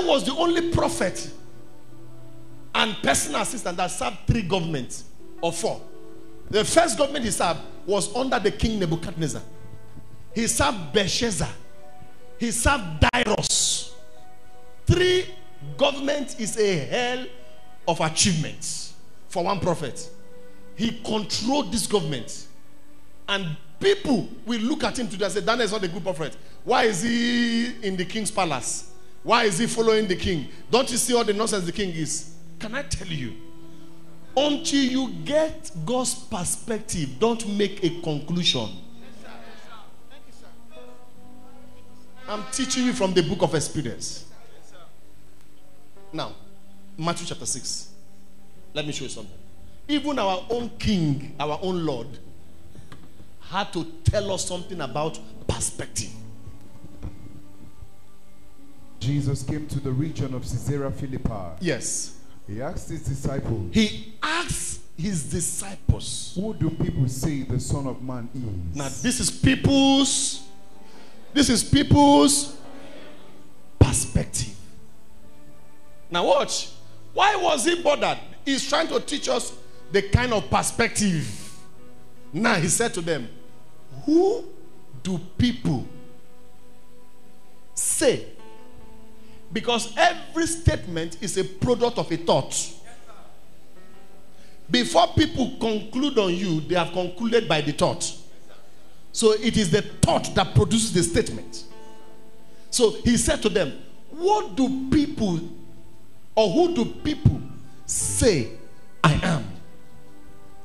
the only prophet and personal assistant that served three governments or four. The first government he served was under the king Nebuchadnezzar. He served Belshazzar. He served Darius. Three governments is a hell of achievements for one prophet. He controlled this government. And people will look at him today and say, Daniel is not a good prophet. Why is he in the king's palace? Why is he following the king? Don't you see all the nonsense the king is? Can I tell you? Until you get God's perspective, don't make a conclusion. I'm teaching you from the book of experience. Now, Matthew chapter 6. Let me show you something. Even our own king, our own Lord, had to tell us something about perspective. Jesus came to the region of Caesarea Philippi. Yes. He asked his disciples, He asked his disciples. Who do people say the Son of Man is? Now, this is people's, this is people's perspective. Now, watch. Why was he bothered? He's trying to teach us the kind of perspective. Now, he said to them, Who do people say? Because every statement is a product of a thought. Before people conclude on you, they have concluded by the thought. So it is the thought that produces the statement. So he said to them, What do people or who do people say I am?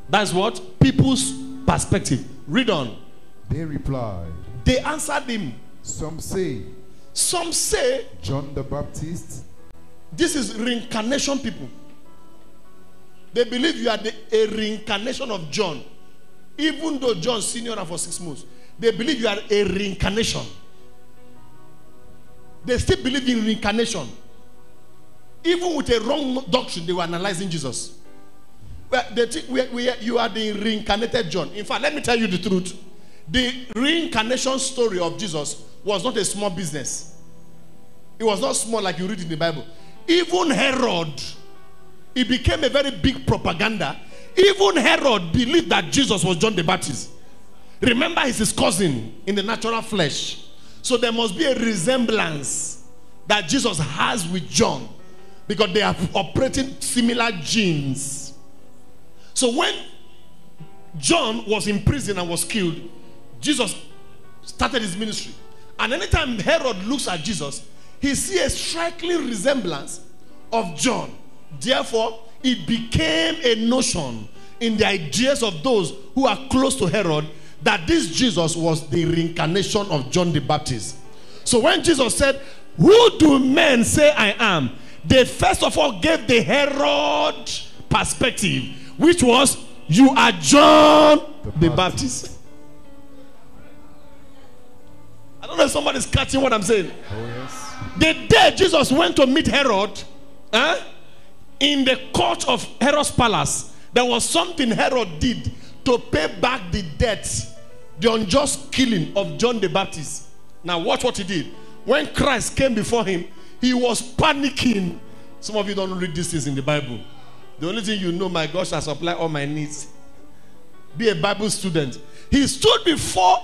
That's what people's perspective. Read on. They replied, They answered him. Some say Some say John the Baptist, this is reincarnation people. They believe you are the, a reincarnation of John. Even though John senior for six months, they believe you are a reincarnation. They still believe in reincarnation. Even with a wrong doctrine, they were analyzing Jesus. Well, they think we, we, you are the reincarnated John. In fact, let me tell you the truth. The reincarnation story of Jesus was not a small business. It was not small like you read in the Bible. Even Herod, it became a very big propaganda. Even Herod believed that Jesus was John the Baptist. Remember, he's his cousin in the natural flesh. So there must be a resemblance that Jesus has with John because they are operating similar genes. So when John was in prison and was killed, Jesus started his ministry. And anytime Herod looks at Jesus, he sees a striking resemblance of John. Therefore, it became a notion in the ideas of those who are close to Herod that this Jesus was the reincarnation of John the Baptist. So when Jesus said, Who do men say I am? They first of all gave the Herod perspective, which was, You are John the, The Baptist. Don't know if somebody's catching what I'm saying. oh yes, The day Jesus went to meet Herod, eh, in the court of Herod's palace, there was something Herod did to pay back the debt, the unjust killing of John the Baptist. Now, watch what he did. When Christ came before him, he was panicking. Some of you don't read these things in the Bible. The only thing you know, my God shall supply all my needs. Be a Bible student. He stood before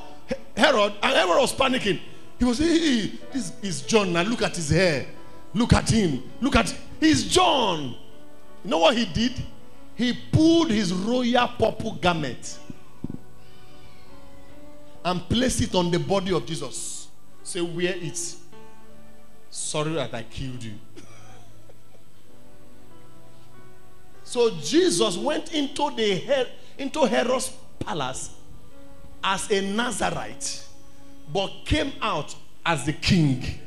Herod, and Herod was panicking. He was, hey, this is John. Now look at his hair. Look at him. Look at he's John. You know what he did? He pulled his royal purple garment and placed it on the body of Jesus. Say, wear it. Sorry that I killed you. so Jesus went into the into Herod's palace as a Nazarite, but came out as the king.